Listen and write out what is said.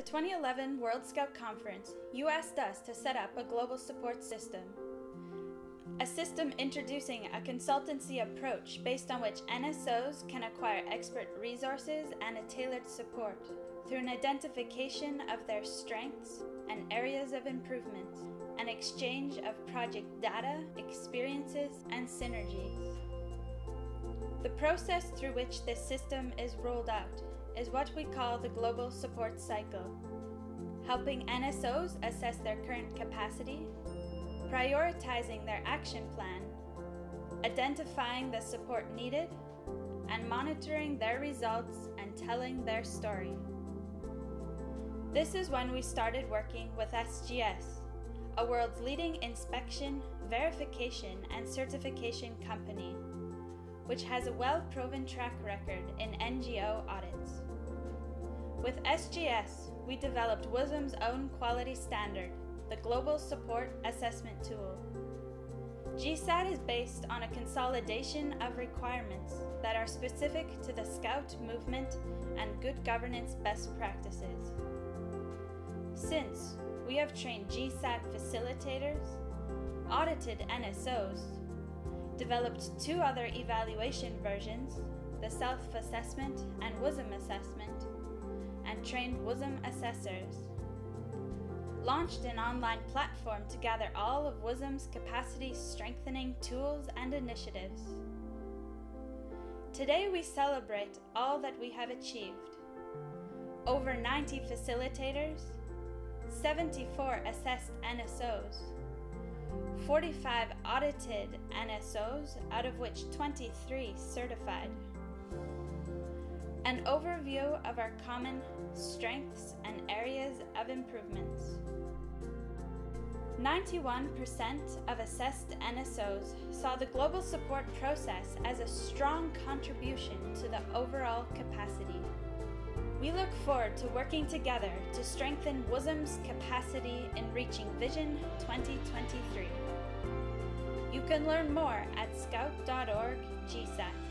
the 2011 World Scout Conference, you asked us to set up a global support system. A system introducing a consultancy approach based on which NSOs can acquire expert resources and a tailored support through an identification of their strengths and areas of improvement, an exchange of project data, experiences, and synergies. The process through which this system is rolled out is what we call the Global Support Cycle, helping NSOs assess their current capacity, prioritizing their action plan, identifying the support needed, and monitoring their results and telling their story. This is when we started working with SGS, a world's leading inspection, verification, and certification company which has a well proven track record in NGO audits. With SGS, we developed WOSM's own quality standard, the Global Support Assessment Tool. GSAT is based on a consolidation of requirements that are specific to the Scout movement and good governance best practices. Since we have trained GSAT facilitators, audited NSOs, developed two other evaluation versions, the Self-Assessment and WOSM Assessment, and trained WOSM assessors. Launched an online platform to gather all of WOSM's capacity strengthening tools and initiatives. Today we celebrate all that we have achieved. Over 90 facilitators, 74 assessed NSOs, 45 audited NSOs, out of which 23 certified. An overview of our common strengths and areas of improvements. 91% of assessed NSOs saw the global support process as a strong contribution to the overall capacity. We look forward to working together to strengthen WOSM's capacity in reaching Vision 2023. You can learn more at scout.org GSAT.